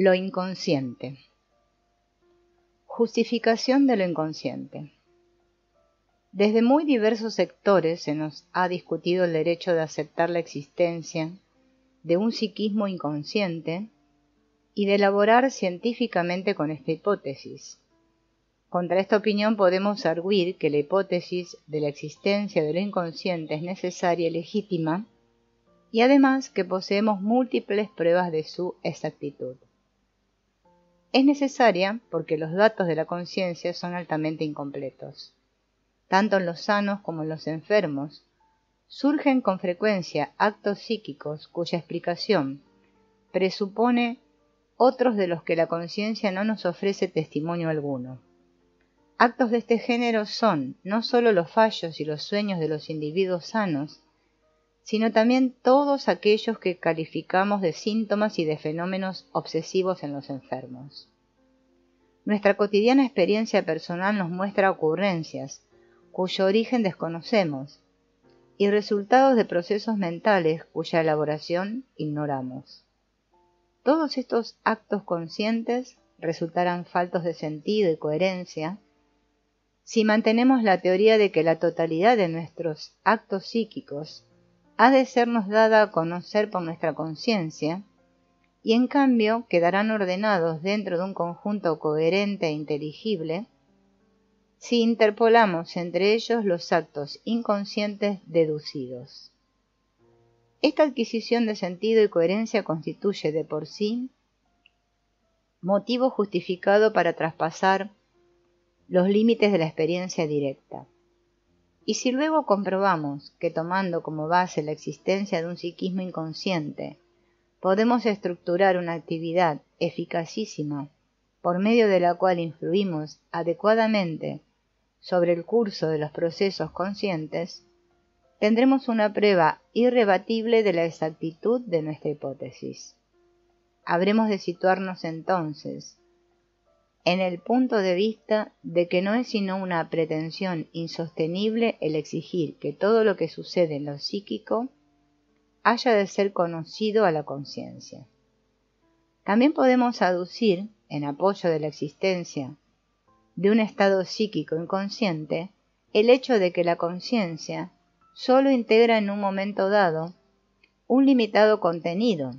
Lo inconsciente. Justificación de lo inconsciente. Desde muy diversos sectores se nos ha discutido el derecho de aceptar la existencia de un psiquismo inconsciente y de elaborar científicamente con esta hipótesis. Contra esta opinión podemos arguir que la hipótesis de la existencia de lo inconsciente es necesaria y legítima, y además que poseemos múltiples pruebas de su exactitud. Es necesaria porque los datos de la conciencia son altamente incompletos. Tanto en los sanos como en los enfermos, surgen con frecuencia actos psíquicos cuya explicación presupone otros de los que la conciencia no nos ofrece testimonio alguno. Actos de este género son no sólo los fallos y los sueños de los individuos sanos, sino también todos aquellos que calificamos de síntomas y de fenómenos obsesivos en los enfermos. Nuestra cotidiana experiencia personal nos muestra ocurrencias cuyo origen desconocemos y resultados de procesos mentales cuya elaboración ignoramos. Todos estos actos conscientes resultarán faltos de sentido y coherencia si mantenemos la teoría de que la totalidad de nuestros actos psíquicos ha de sernos dada a conocer por nuestra conciencia, y en cambio quedarán ordenados dentro de un conjunto coherente e inteligible, si interpolamos entre ellos los actos inconscientes deducidos. Esta adquisición de sentido y coherencia constituye de por sí motivo justificado para traspasar los límites de la experiencia directa. Y si luego comprobamos que tomando como base la existencia de un psiquismo inconsciente, podemos estructurar una actividad eficacísima por medio de la cual influimos adecuadamente sobre el curso de los procesos conscientes, tendremos una prueba irrebatible de la exactitud de nuestra hipótesis. Habremos de situarnos entonces en el punto de vista de que no es sino una pretensión insostenible el exigir que todo lo que sucede en lo psíquico haya de ser conocido a la conciencia. También podemos aducir, en apoyo de la existencia de un estado psíquico inconsciente, el hecho de que la conciencia sólo integra en un momento dado un limitado contenido,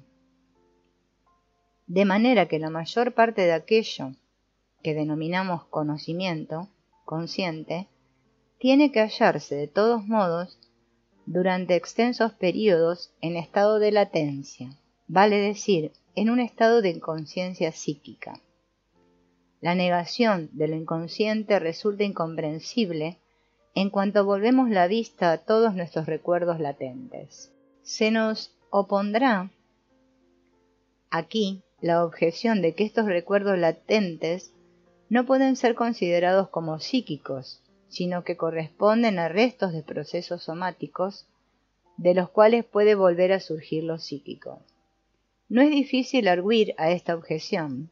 de manera que la mayor parte de aquello que denominamos conocimiento consciente, tiene que hallarse de todos modos durante extensos periodos en estado de latencia, vale decir, en un estado de inconsciencia psíquica. La negación de lo inconsciente resulta incomprensible en cuanto volvemos la vista a todos nuestros recuerdos latentes. Se nos opondrá aquí la objeción de que estos recuerdos latentes no pueden ser considerados como psíquicos, sino que corresponden a restos de procesos somáticos de los cuales puede volver a surgir lo psíquico. No es difícil arguir a esta objeción,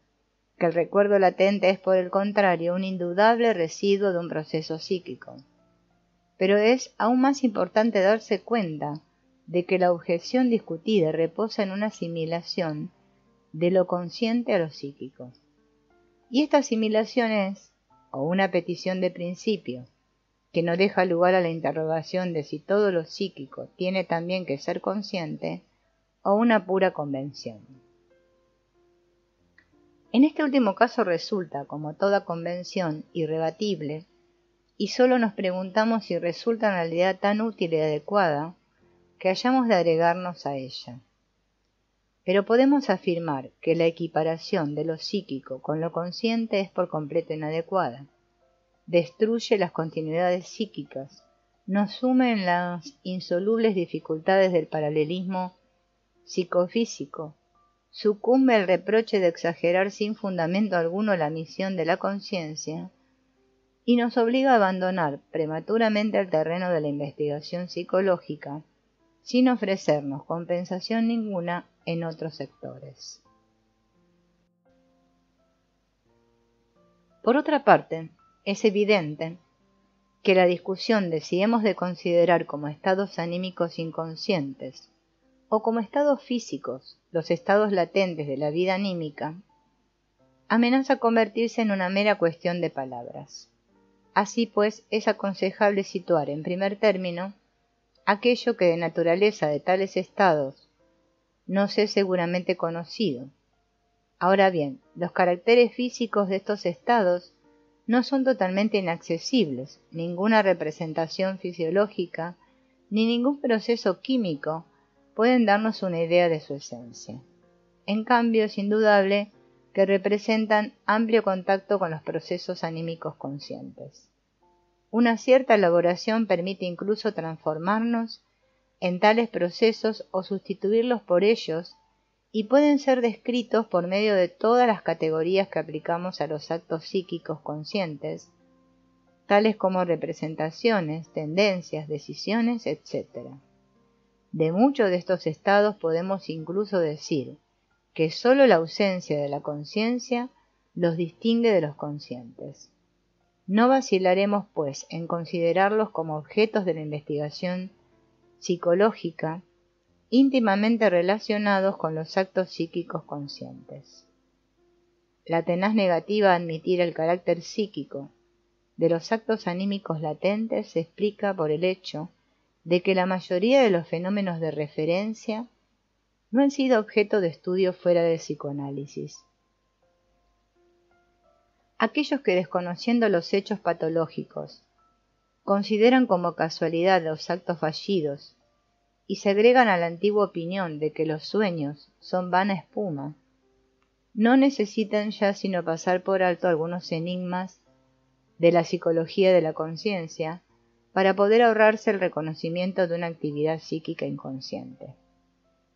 que el recuerdo latente es por el contrario un indudable residuo de un proceso psíquico. Pero es aún más importante darse cuenta de que la objeción discutida reposa en una asimilación de lo consciente a lo psíquico. Y esta asimilación es, o una petición de principio, que no deja lugar a la interrogación de si todo lo psíquico tiene también que ser consciente, o una pura convención. En este último caso resulta, como toda convención, irrebatible, y solo nos preguntamos si resulta en realidad tan útil y adecuada que hayamos de agregarnos a ella. Pero podemos afirmar que la equiparación de lo psíquico con lo consciente es por completo inadecuada. Destruye las continuidades psíquicas, nos sume en las insolubles dificultades del paralelismo psicofísico, sucumbe al reproche de exagerar sin fundamento alguno la misión de la conciencia y nos obliga a abandonar prematuramente el terreno de la investigación psicológica sin ofrecernos compensación ninguna en otros sectores. Por otra parte, es evidente que la discusión de si hemos de considerar como estados anímicos inconscientes o como estados físicos los estados latentes de la vida anímica amenaza convertirse en una mera cuestión de palabras. Así pues, es aconsejable situar en primer término aquello que de naturaleza de tales estados no sé seguramente conocido. Ahora bien, los caracteres físicos de estos estados no son totalmente inaccesibles, ninguna representación fisiológica ni ningún proceso químico pueden darnos una idea de su esencia. En cambio, es indudable que representan amplio contacto con los procesos anímicos conscientes. Una cierta elaboración permite incluso transformarnos en tales procesos o sustituirlos por ellos y pueden ser descritos por medio de todas las categorías que aplicamos a los actos psíquicos conscientes, tales como representaciones, tendencias, decisiones, etc. De muchos de estos estados podemos incluso decir que sólo la ausencia de la conciencia los distingue de los conscientes. No vacilaremos, pues, en considerarlos como objetos de la investigación psicológica íntimamente relacionados con los actos psíquicos conscientes. La tenaz negativa a admitir el carácter psíquico de los actos anímicos latentes se explica por el hecho de que la mayoría de los fenómenos de referencia no han sido objeto de estudio fuera del psicoanálisis. Aquellos que desconociendo los hechos patológicos consideran como casualidad los actos fallidos y se agregan a la antigua opinión de que los sueños son vana espuma, no necesitan ya sino pasar por alto algunos enigmas de la psicología de la conciencia para poder ahorrarse el reconocimiento de una actividad psíquica inconsciente.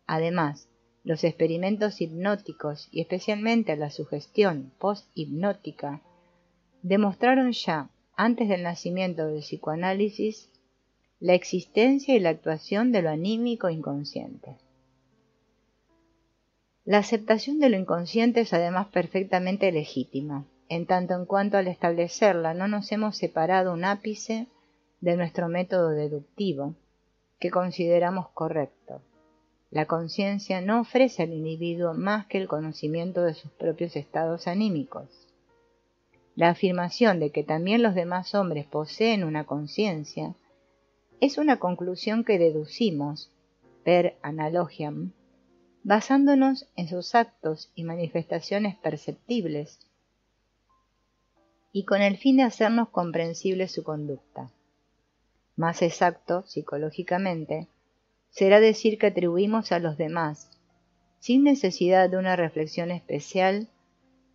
Además, los experimentos hipnóticos y especialmente la sugestión post-hipnótica demostraron ya antes del nacimiento del psicoanálisis la existencia y la actuación de lo anímico inconsciente. La aceptación de lo inconsciente es además perfectamente legítima, en tanto en cuanto al establecerla no nos hemos separado un ápice de nuestro método deductivo, que consideramos correcto. La conciencia no ofrece al individuo más que el conocimiento de sus propios estados anímicos. La afirmación de que también los demás hombres poseen una conciencia es una conclusión que deducimos, per analogiam, basándonos en sus actos y manifestaciones perceptibles, y con el fin de hacernos comprensible su conducta. Más exacto, psicológicamente, será decir que atribuimos a los demás, sin necesidad de una reflexión especial,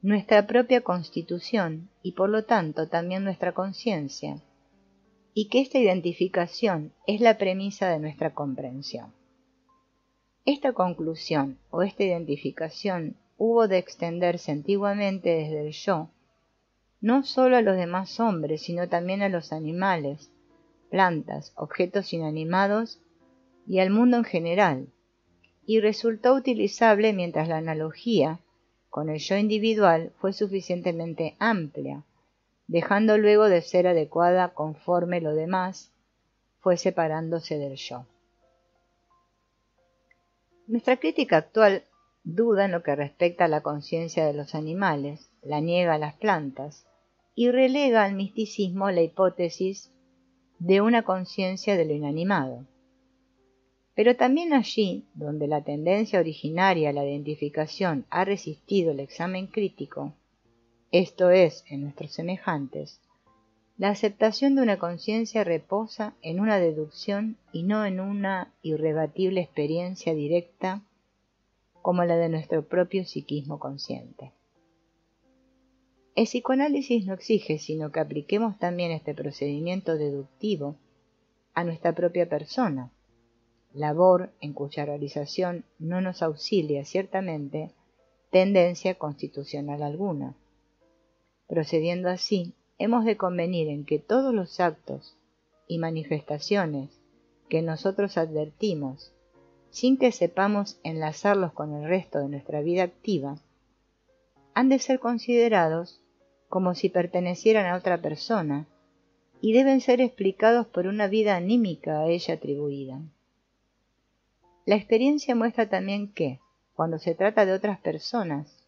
nuestra propia constitución y por lo tanto también nuestra conciencia, y que esta identificación es la premisa de nuestra comprensión. Esta conclusión o esta identificación hubo de extenderse antiguamente desde el yo, no sólo a los demás hombres, sino también a los animales, plantas, objetos inanimados y al mundo en general, y resultó utilizable mientras la analogía con el yo individual fue suficientemente amplia dejando luego de ser adecuada conforme lo demás fue separándose del yo. Nuestra crítica actual duda en lo que respecta a la conciencia de los animales, la niega a las plantas y relega al misticismo la hipótesis de una conciencia de lo inanimado. Pero también allí, donde la tendencia originaria a la identificación ha resistido el examen crítico, esto es, en nuestros semejantes, la aceptación de una conciencia reposa en una deducción y no en una irrebatible experiencia directa como la de nuestro propio psiquismo consciente. El psicoanálisis no exige sino que apliquemos también este procedimiento deductivo a nuestra propia persona, labor en cuya realización no nos auxilia ciertamente tendencia constitucional alguna. Procediendo así, hemos de convenir en que todos los actos y manifestaciones que nosotros advertimos, sin que sepamos enlazarlos con el resto de nuestra vida activa, han de ser considerados como si pertenecieran a otra persona y deben ser explicados por una vida anímica a ella atribuida. La experiencia muestra también que, cuando se trata de otras personas,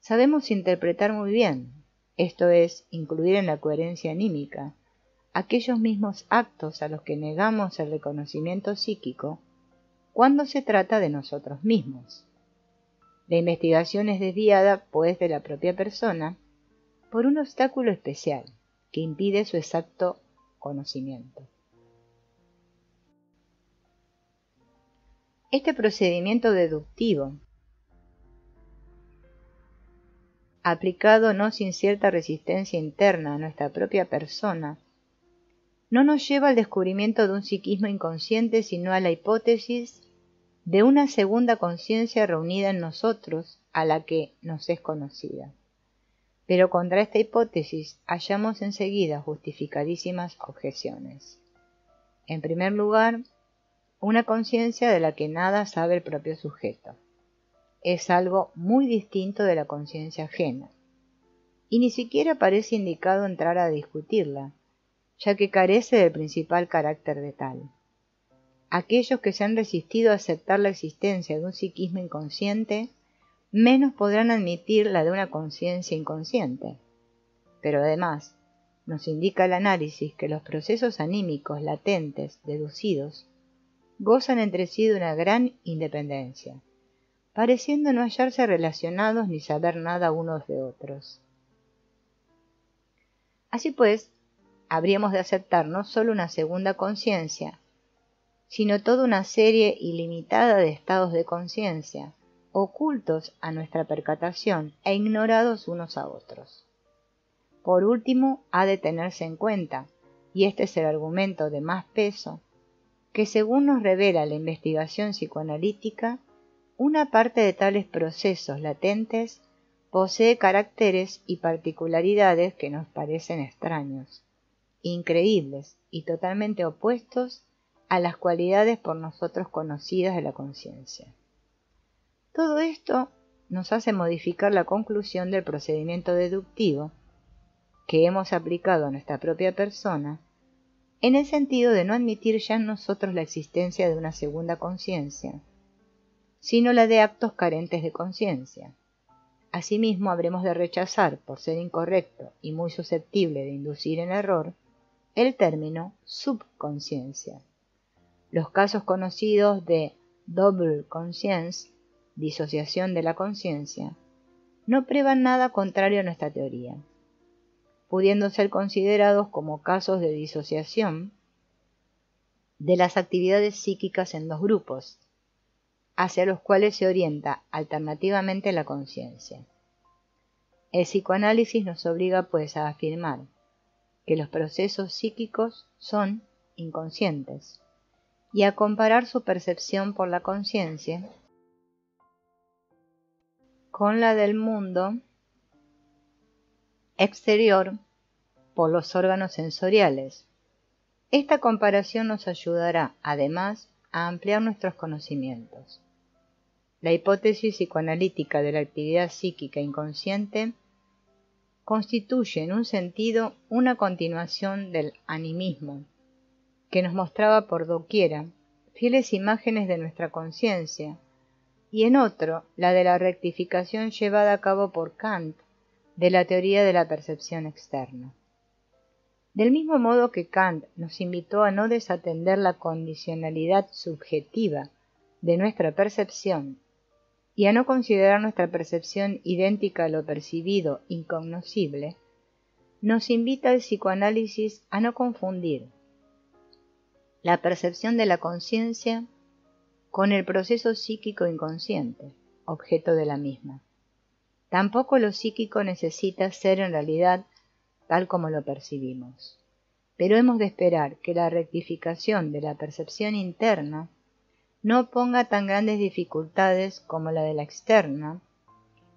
sabemos interpretar muy bien, esto es, incluir en la coherencia anímica, aquellos mismos actos a los que negamos el reconocimiento psíquico cuando se trata de nosotros mismos. La investigación es desviada, pues, de la propia persona por un obstáculo especial que impide su exacto conocimiento. Este procedimiento deductivo, aplicado no sin cierta resistencia interna a nuestra propia persona, no nos lleva al descubrimiento de un psiquismo inconsciente, sino a la hipótesis de una segunda conciencia reunida en nosotros a la que nos es conocida. Pero contra esta hipótesis hallamos enseguida justificadísimas objeciones. En primer lugar, una conciencia de la que nada sabe el propio sujeto. Es algo muy distinto de la conciencia ajena, y ni siquiera parece indicado entrar a discutirla, ya que carece del principal carácter de tal. Aquellos que se han resistido a aceptar la existencia de un psiquismo inconsciente, menos podrán admitir la de una conciencia inconsciente. Pero además, nos indica el análisis que los procesos anímicos latentes, deducidos, gozan entre sí de una gran independencia, pareciendo no hallarse relacionados ni saber nada unos de otros. Así pues, habríamos de aceptar no sólo una segunda conciencia, sino toda una serie ilimitada de estados de conciencia, ocultos a nuestra percatación e ignorados unos a otros. Por último, ha de tenerse en cuenta, y este es el argumento de más peso, que según nos revela la investigación psicoanalítica, una parte de tales procesos latentes posee caracteres y particularidades que nos parecen extraños increíbles y totalmente opuestos a las cualidades por nosotros conocidas de la conciencia. Todo esto nos hace modificar la conclusión del procedimiento deductivo que hemos aplicado a nuestra propia persona en el sentido de no admitir ya en nosotros la existencia de una segunda conciencia, sino la de actos carentes de conciencia. Asimismo, habremos de rechazar, por ser incorrecto y muy susceptible de inducir en error, el término subconsciencia. Los casos conocidos de double conscience, disociación de la conciencia, no prueban nada contrario a nuestra teoría, pudiendo ser considerados como casos de disociación de las actividades psíquicas en dos grupos, hacia los cuales se orienta alternativamente la conciencia. El psicoanálisis nos obliga pues a afirmar que los procesos psíquicos son inconscientes y a comparar su percepción por la conciencia con la del mundo exterior por los órganos sensoriales. Esta comparación nos ayudará, además, a ampliar nuestros conocimientos. La hipótesis psicoanalítica de la actividad psíquica inconsciente constituye en un sentido una continuación del animismo, que nos mostraba por doquiera fieles imágenes de nuestra conciencia, y en otro la de la rectificación llevada a cabo por Kant de la teoría de la percepción externa. Del mismo modo que Kant nos invitó a no desatender la condicionalidad subjetiva de nuestra percepción y a no considerar nuestra percepción idéntica a lo percibido incognoscible, nos invita el psicoanálisis a no confundir la percepción de la conciencia con el proceso psíquico inconsciente, objeto de la misma. Tampoco lo psíquico necesita ser en realidad tal como lo percibimos, pero hemos de esperar que la rectificación de la percepción interna no ponga tan grandes dificultades como la de la externa,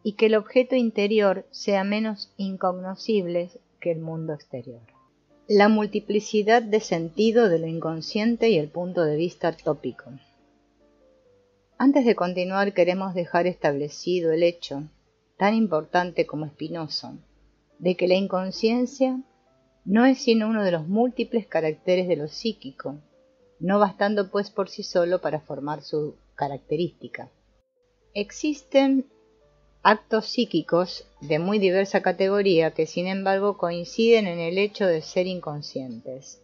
y que el objeto interior sea menos incognoscible que el mundo exterior. La multiplicidad de sentido de lo inconsciente y el punto de vista tópico. Antes de continuar queremos dejar establecido el hecho, tan importante como espinoso, de que la inconsciencia no es sino uno de los múltiples caracteres de lo psíquico, no bastando pues por sí solo para formar su característica. Existen actos psíquicos de muy diversa categoría que sin embargo coinciden en el hecho de ser inconscientes.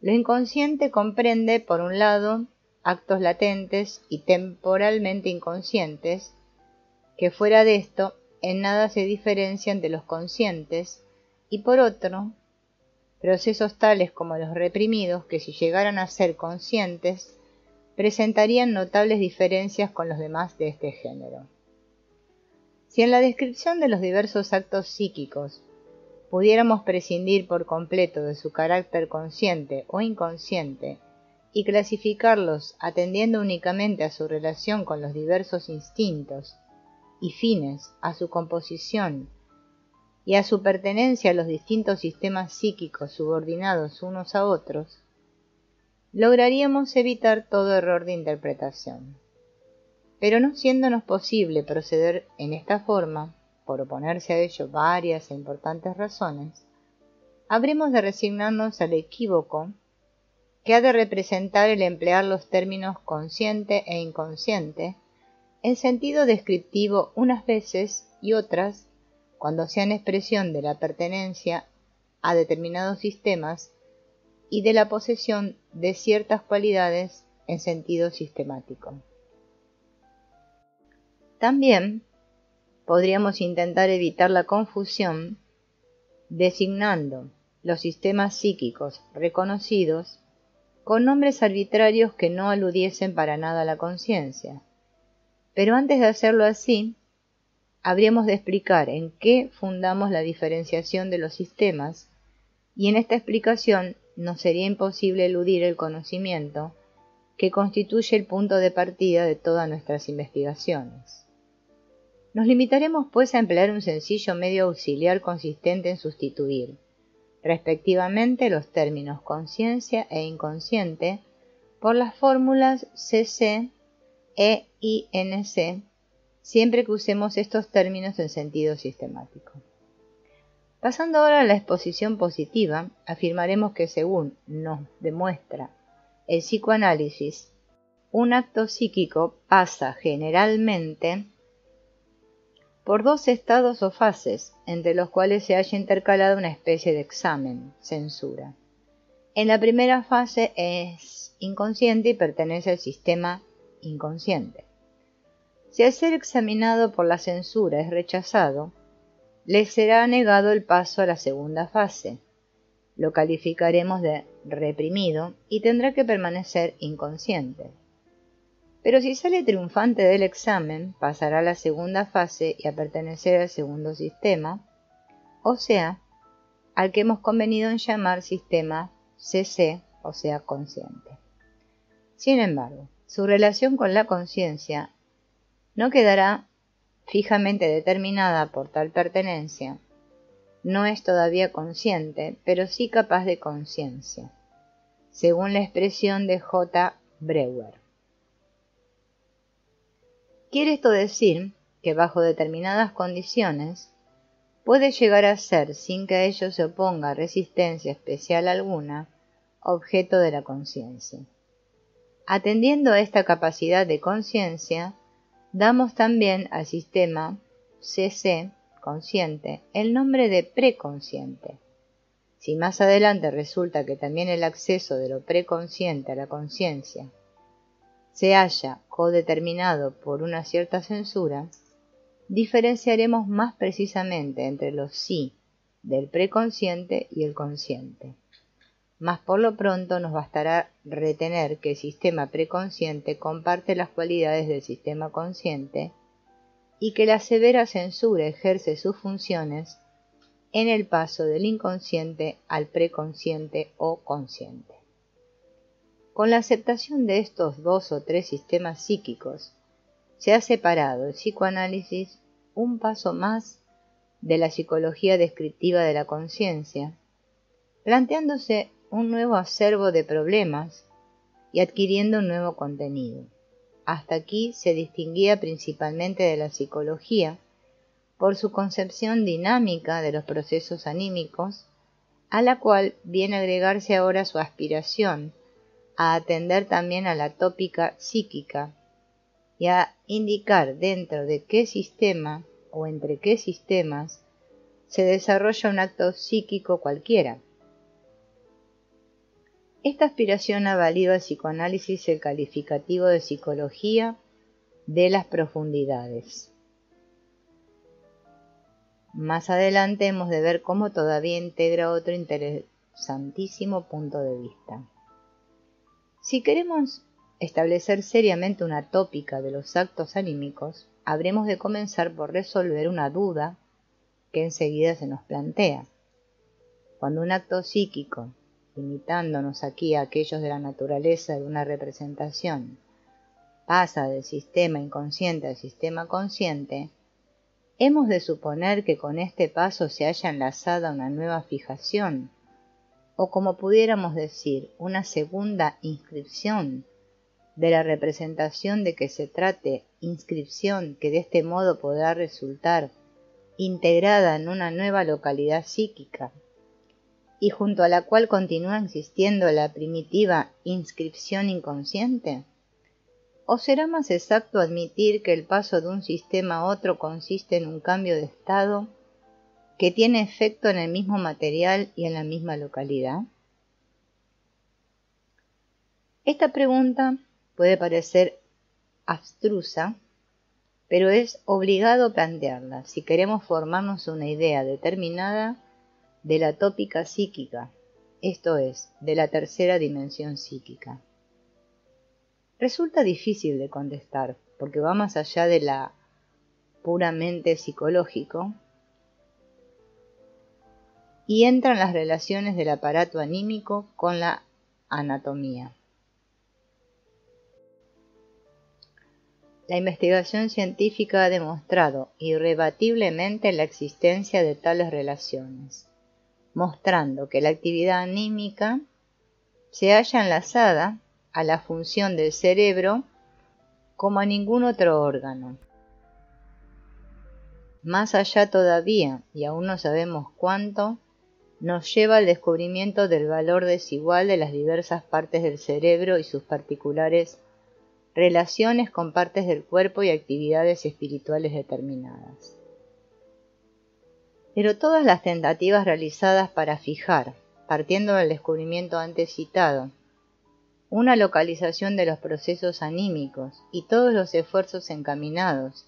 Lo inconsciente comprende, por un lado, actos latentes y temporalmente inconscientes, que fuera de esto en nada se diferencian de los conscientes, y por otro, procesos tales como los reprimidos que si llegaran a ser conscientes, presentarían notables diferencias con los demás de este género. Si en la descripción de los diversos actos psíquicos pudiéramos prescindir por completo de su carácter consciente o inconsciente y clasificarlos atendiendo únicamente a su relación con los diversos instintos y fines, a su composición y a su pertenencia a los distintos sistemas psíquicos subordinados unos a otros, lograríamos evitar todo error de interpretación. Pero no siéndonos posible proceder en esta forma, por oponerse a ello varias e importantes razones, habremos de resignarnos al equívoco que ha de representar el emplear los términos consciente e inconsciente en sentido descriptivo unas veces y otras, cuando sean expresión de la pertenencia a determinados sistemas y de la posesión de ciertas cualidades en sentido sistemático. También podríamos intentar evitar la confusión designando los sistemas psíquicos reconocidos con nombres arbitrarios que no aludiesen para nada a la conciencia. Pero antes de hacerlo así, habríamos de explicar en qué fundamos la diferenciación de los sistemas, y en esta explicación nos sería imposible eludir el conocimiento que constituye el punto de partida de todas nuestras investigaciones. Nos limitaremos pues a emplear un sencillo medio auxiliar consistente en sustituir, respectivamente, los términos conciencia e inconsciente por las fórmulas CC e INC, siempre que usemos estos términos en sentido sistemático. Pasando ahora a la exposición positiva, afirmaremos que según nos demuestra el psicoanálisis, un acto psíquico pasa generalmente por dos estados o fases, entre los cuales se haya intercalado una especie de examen, censura. En la primera fase es inconsciente y pertenece al sistema inconsciente. Si al ser examinado por la censura es rechazado, le será negado el paso a la segunda fase. Lo calificaremos de reprimido y tendrá que permanecer inconsciente. Pero si sale triunfante del examen, pasará a la segunda fase y a pertenecer al segundo sistema, o sea, al que hemos convenido en llamar sistema CC, o sea, consciente. Sin embargo, su relación con la conciencia no quedará fijamente determinada por tal pertenencia. No es todavía consciente, pero sí capaz de conciencia, según la expresión de J. Breuer. Quiere esto decir que bajo determinadas condiciones puede llegar a ser, sin que a ello se oponga resistencia especial alguna, objeto de la conciencia. Atendiendo a esta capacidad de conciencia, damos también al sistema CC consciente el nombre de preconsciente. Si más adelante resulta que también el acceso de lo preconsciente a la conciencia se haya codeterminado por una cierta censura, diferenciaremos más precisamente entre los sí del preconsciente y el consciente. Mas por lo pronto nos bastará retener que el sistema preconsciente comparte las cualidades del sistema consciente y que la severa censura ejerce sus funciones en el paso del inconsciente al preconsciente o consciente. Con la aceptación de estos dos o tres sistemas psíquicos, se ha separado el psicoanálisis un paso más de la psicología descriptiva de la conciencia, planteándose un nuevo acervo de problemas y adquiriendo un nuevo contenido. Hasta aquí se distinguía principalmente de la psicología por su concepción dinámica de los procesos anímicos, a la cual viene a agregarse ahora su aspiración a atender también a la tópica psíquica y a indicar dentro de qué sistema o entre qué sistemas se desarrolla un acto psíquico cualquiera. Esta aspiración ha valido al psicoanálisis el calificativo de psicología de las profundidades. Más adelante hemos de ver cómo todavía integra otro interesantísimo punto de vista. Si queremos establecer seriamente una tópica de los actos anímicos, habremos de comenzar por resolver una duda que enseguida se nos plantea. Cuando un acto psíquico, imitándonos aquí a aquellos de la naturaleza de una representación, pasa del sistema inconsciente al sistema consciente, hemos de suponer que con este paso se haya enlazada una nueva fijación, o como pudiéramos decir, una segunda inscripción de la representación de que se trate, inscripción que de este modo podrá resultar integrada en una nueva localidad psíquica, y junto a la cual continúa existiendo la primitiva inscripción inconsciente? ¿O será más exacto admitir que el paso de un sistema a otro consiste en un cambio de estado que tiene efecto en el mismo material y en la misma localidad? Esta pregunta puede parecer abstrusa, pero es obligado plantearla si queremos formarnos una idea determinada de la tópica psíquica, esto es, de la tercera dimensión psíquica. Resulta difícil de contestar porque va más allá de la puramente psicológico y entra en las relaciones del aparato anímico con la anatomía. La investigación científica ha demostrado irrebatiblemente la existencia de tales relaciones, mostrando que la actividad anímica se halla enlazada a la función del cerebro como a ningún otro órgano. Más allá todavía, y aún no sabemos cuánto, nos lleva al descubrimiento del valor desigual de las diversas partes del cerebro y sus particulares relaciones con partes del cuerpo y actividades espirituales determinadas. Pero todas las tentativas realizadas para fijar, partiendo del descubrimiento antes citado, una localización de los procesos anímicos y todos los esfuerzos encaminados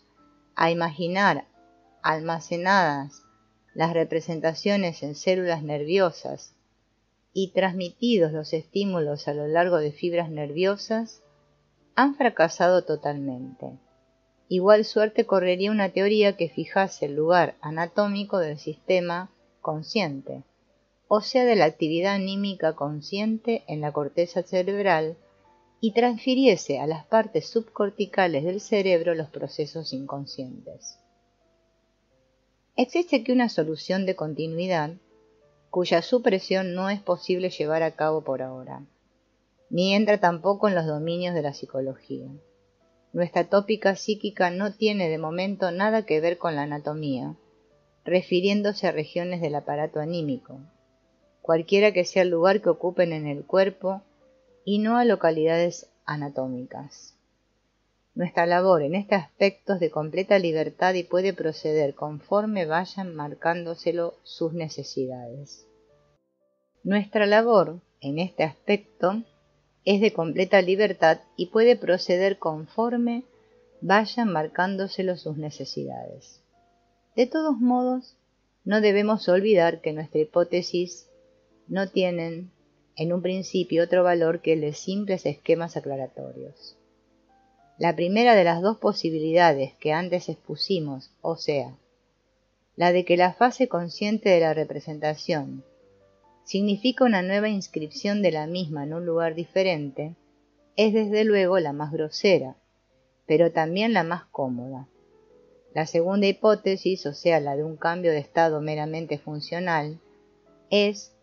a imaginar almacenadas las representaciones en células nerviosas y transmitidos los estímulos a lo largo de fibras nerviosas, han fracasado totalmente. Igual suerte correría una teoría que fijase el lugar anatómico del sistema consciente, o sea de la actividad anímica consciente en la corteza cerebral y transfiriese a las partes subcorticales del cerebro los procesos inconscientes. Existe aquí una solución de continuidad cuya supresión no es posible llevar a cabo por ahora, ni entra tampoco en los dominios de la psicología. Nuestra tópica psíquica no tiene de momento nada que ver con la anatomía, refiriéndose a regiones del aparato anímico, cualquiera que sea el lugar que ocupen en el cuerpo y no a localidades anatómicas. Nuestra labor en este aspecto es de completa libertad y puede proceder conforme vayan marcándoselo sus necesidades. Nuestra labor en este aspecto es de completa libertad y puede proceder conforme vayan marcándoselo sus necesidades. De todos modos, no debemos olvidar que nuestra hipótesis no tienen en un principio otro valor que el de simples esquemas aclaratorios. La primera de las dos posibilidades que antes expusimos, o sea, la de que la fase consciente de la representación significa una nueva inscripción de la misma en un lugar diferente, es desde luego la más grosera, pero también la más cómoda. La segunda hipótesis, o sea, la de un cambio de estado meramente funcional, es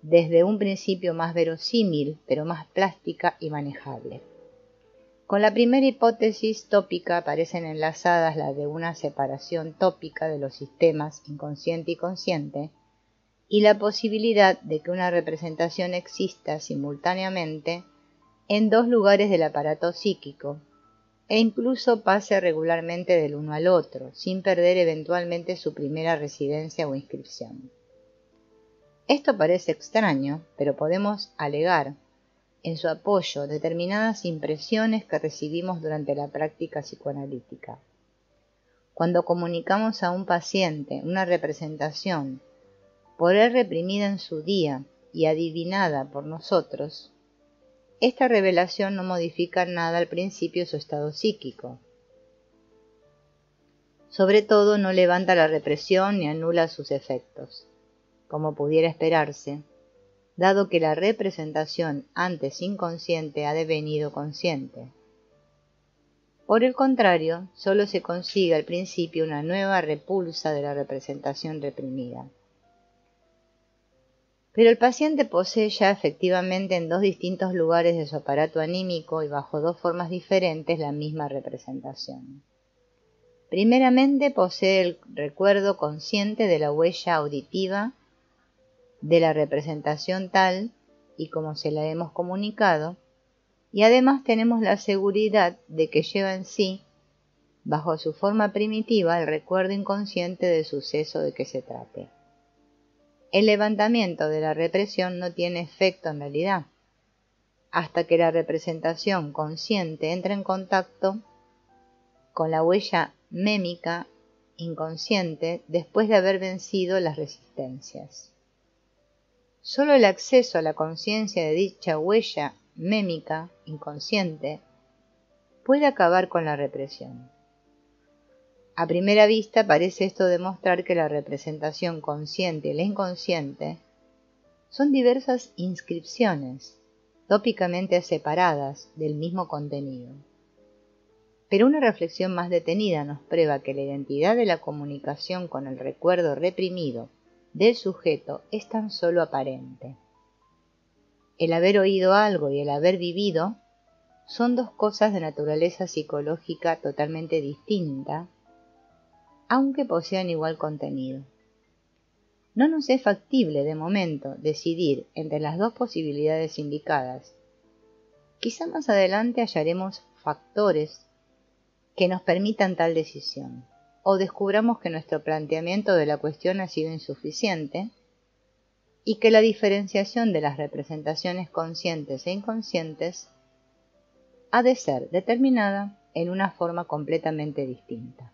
desde un principio más verosímil, pero más plástica y manejable. Con la primera hipótesis tópica aparecen enlazadas la de una separación tópica de los sistemas inconsciente y consciente, y la posibilidad de que una representación exista simultáneamente en dos lugares del aparato psíquico, e incluso pase regularmente del uno al otro, sin perder eventualmente su primera residencia o inscripción. Esto parece extraño, pero podemos alegar en su apoyo determinadas impresiones que recibimos durante la práctica psicoanalítica. Cuando comunicamos a un paciente una representación por él reprimida en su día y adivinada por nosotros, esta revelación no modifica nada al principio su estado psíquico. Sobre todo no levanta la represión ni anula sus efectos, como pudiera esperarse, dado que la representación antes inconsciente ha devenido consciente. Por el contrario, solo se consigue al principio una nueva repulsa de la representación reprimida. Pero el paciente posee ya efectivamente en dos distintos lugares de su aparato anímico y bajo dos formas diferentes la misma representación. Primeramente posee el recuerdo consciente de la huella auditiva de la representación tal y como se la hemos comunicado, y además tenemos la seguridad de que lleva en sí, bajo su forma primitiva, el recuerdo inconsciente del suceso de que se trate el levantamiento de la represión no tiene efecto en realidad, hasta que la representación consciente entra en contacto con la huella mémica inconsciente después de haber vencido las resistencias. Solo el acceso a la conciencia de dicha huella mémica inconsciente puede acabar con la represión. A primera vista parece esto demostrar que la representación consciente y la inconsciente son diversas inscripciones, tópicamente separadas del mismo contenido. Pero una reflexión más detenida nos prueba que la identidad de la comunicación con el recuerdo reprimido del sujeto es tan solo aparente. El haber oído algo y el haber vivido son dos cosas de naturaleza psicológica totalmente distinta aunque posean igual contenido. No nos es factible de momento decidir entre las dos posibilidades indicadas. Quizá más adelante hallaremos factores que nos permitan tal decisión, o descubramos que nuestro planteamiento de la cuestión ha sido insuficiente y que la diferenciación de las representaciones conscientes e inconscientes ha de ser determinada en una forma completamente distinta.